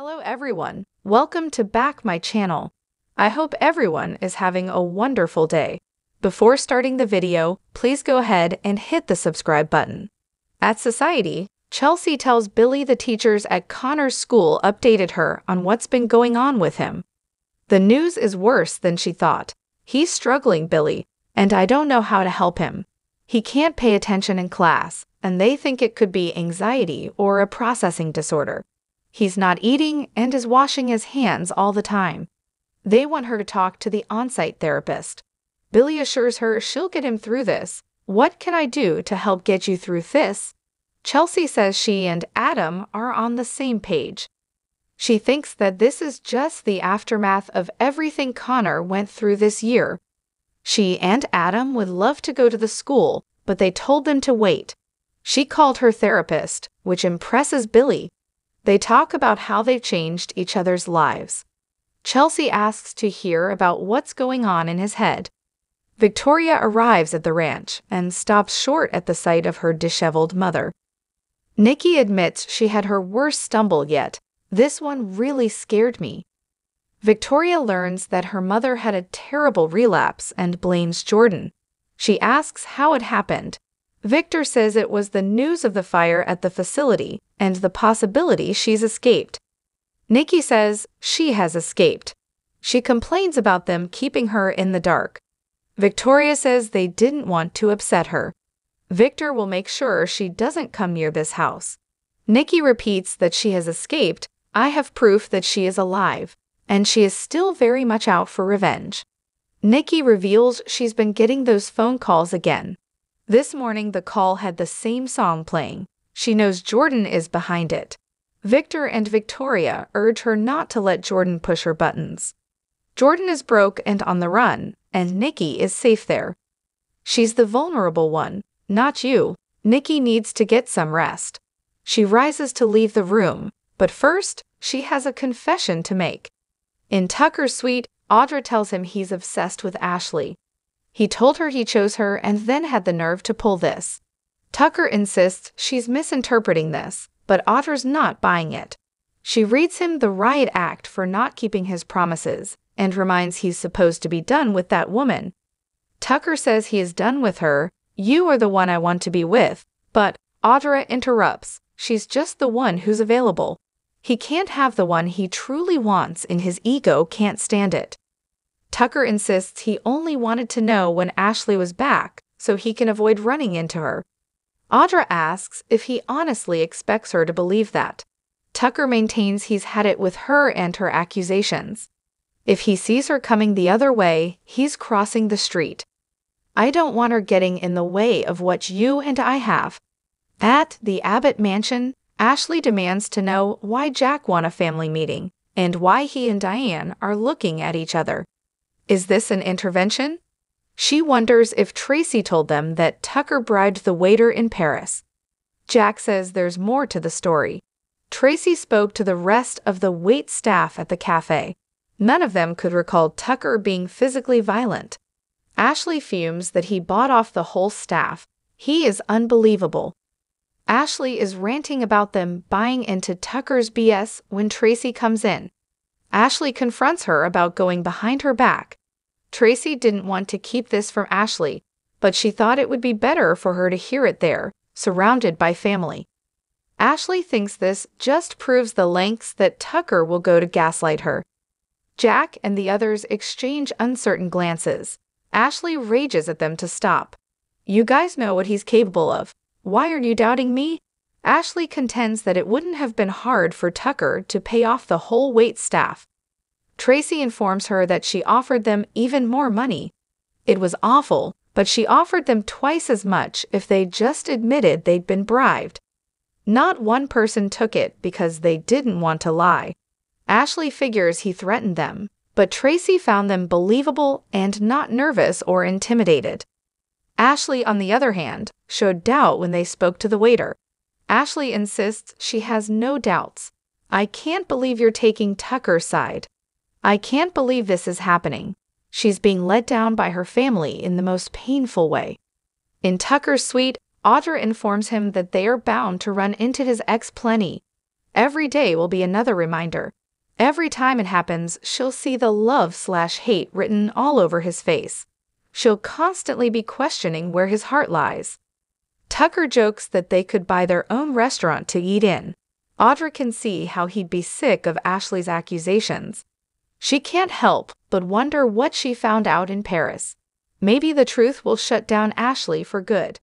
Hello everyone, welcome to back my channel. I hope everyone is having a wonderful day. Before starting the video, please go ahead and hit the subscribe button. At Society, Chelsea tells Billy the teachers at Connor's school updated her on what's been going on with him. The news is worse than she thought. He's struggling, Billy, and I don't know how to help him. He can't pay attention in class, and they think it could be anxiety or a processing disorder. He's not eating and is washing his hands all the time. They want her to talk to the on site therapist. Billy assures her she'll get him through this. What can I do to help get you through this? Chelsea says she and Adam are on the same page. She thinks that this is just the aftermath of everything Connor went through this year. She and Adam would love to go to the school, but they told them to wait. She called her therapist, which impresses Billy. They talk about how they've changed each other's lives. Chelsea asks to hear about what's going on in his head. Victoria arrives at the ranch and stops short at the sight of her disheveled mother. Nikki admits she had her worst stumble yet. This one really scared me. Victoria learns that her mother had a terrible relapse and blames Jordan. She asks how it happened. Victor says it was the news of the fire at the facility and the possibility she's escaped. Nikki says she has escaped. She complains about them keeping her in the dark. Victoria says they didn't want to upset her. Victor will make sure she doesn't come near this house. Nikki repeats that she has escaped. I have proof that she is alive, and she is still very much out for revenge. Nikki reveals she's been getting those phone calls again. This morning, the call had the same song playing. She knows Jordan is behind it. Victor and Victoria urge her not to let Jordan push her buttons. Jordan is broke and on the run, and Nikki is safe there. She's the vulnerable one, not you. Nikki needs to get some rest. She rises to leave the room, but first, she has a confession to make. In Tucker's suite, Audra tells him he's obsessed with Ashley. He told her he chose her and then had the nerve to pull this. Tucker insists she's misinterpreting this, but Audra's not buying it. She reads him the riot act for not keeping his promises and reminds he's supposed to be done with that woman. Tucker says he is done with her you are the one I want to be with. But Audra interrupts. She's just the one who's available. He can't have the one he truly wants and his ego can't stand it. Tucker insists he only wanted to know when Ashley was back so he can avoid running into her. Audra asks if he honestly expects her to believe that. Tucker maintains he's had it with her and her accusations. If he sees her coming the other way, he's crossing the street. I don't want her getting in the way of what you and I have. At the Abbott mansion, Ashley demands to know why Jack won a family meeting and why he and Diane are looking at each other. Is this an intervention? She wonders if Traci told them that Tucker bribed the waiter in Paris. Jack says there's more to the story. Traci spoke to the rest of the wait staff at the cafe. None of them could recall Tucker being physically violent. Ashley fumes that he bought off the whole staff. He is unbelievable. Ashley is ranting about them buying into Tucker's BS when Traci comes in. Ashley confronts her about going behind her back. Traci didn't want to keep this from Ashley, but she thought it would be better for her to hear it there, surrounded by family. Ashley thinks this just proves the lengths that Tucker will go to gaslight her. Jack and the others exchange uncertain glances. Ashley rages at them to stop. You guys know what he's capable of. Why are you doubting me? Ashley contends that it wouldn't have been hard for Tucker to pay off the whole wait staff. Traci informs her that she offered them even more money. It was awful, but she offered them twice as much if they just admitted they'd been bribed. Not one person took it because they didn't want to lie. Ashley figures he threatened them, but Traci found them believable and not nervous or intimidated. Ashley, on the other hand, showed doubt when they spoke to the waiter. Ashley insists she has no doubts. I can't believe you're taking Tucker's side. I can't believe this is happening. She's being let down by her family in the most painful way. In Tucker's suite, Audra informs him that they are bound to run into his ex plenty. Every day will be another reminder. Every time it happens, she'll see the love slash hate written all over his face. She'll constantly be questioning where his heart lies. Tucker jokes that they could buy their own restaurant to eat in. Audra can see how he'd be sick of Ashley's accusations. She can't help but wonder what she found out in Paris. Maybe the truth will shut down Ashley for good.